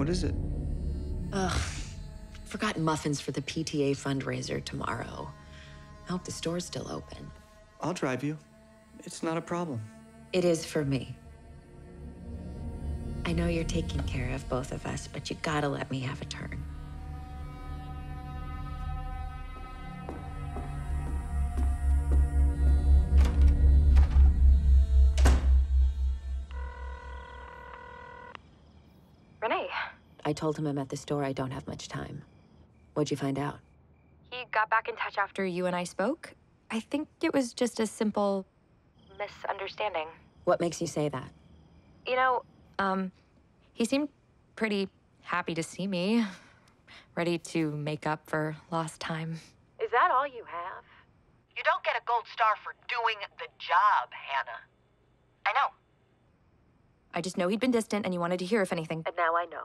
What is it? Ugh. Forgotten muffins for the PTA fundraiser tomorrow. I hope the store's still open. I'll drive you. It's not a problem. It is for me. I know you're taking care of both of us, but you gotta let me have a turn. Renee, I told him I'm at the store. I don't have much time. What'd you find out? he got back in touch after you and I spoke. I think it was just a simple misunderstanding. What makes you say that? You know, um, he seemed pretty happy to see me, ready to make up for lost time. Is that all you have? You don't get a gold star for doing the job, Hannah. I know. I just know he'd been distant and you wanted to hear if anything. And now I know.